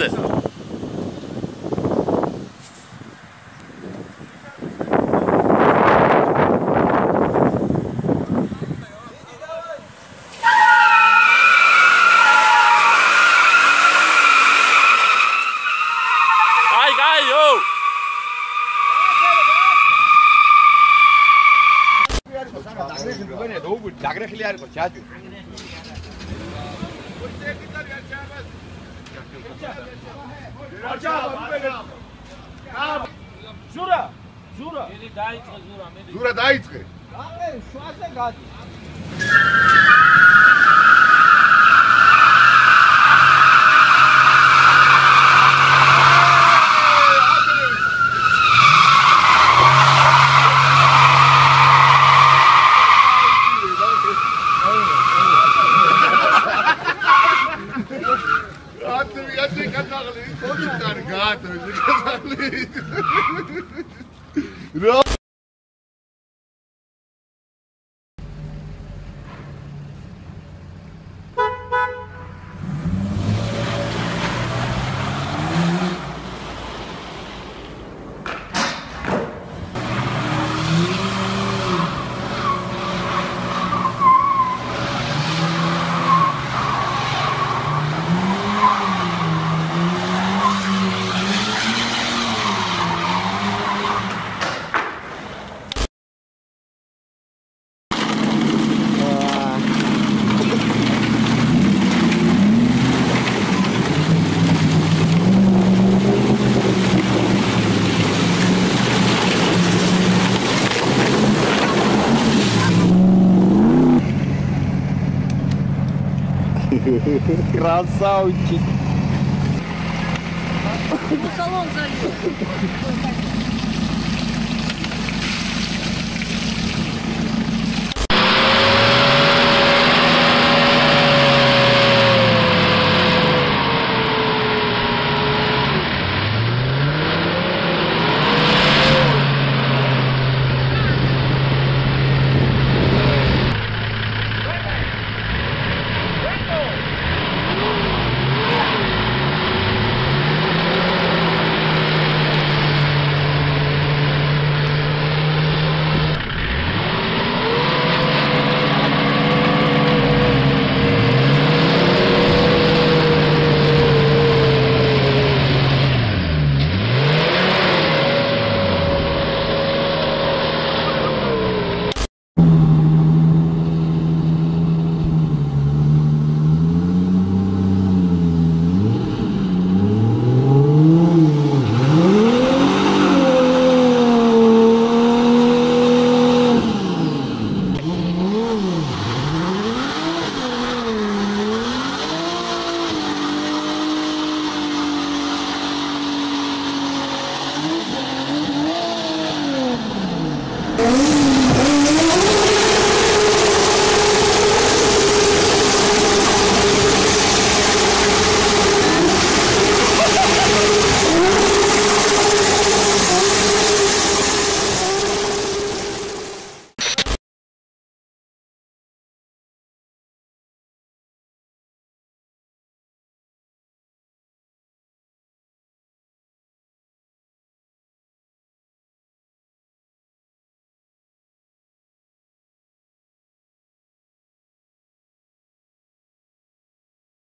nada. Ai, ganhou! जागरण खेली आएको छ्याजु რაჯა აბა ზურა ზურა ზურა დაიწყე ზურა მე ზურა დაიწყე აბა შუაზე გადი Bak Özgür Kazanlı. Красавчик. Ну, салон залил.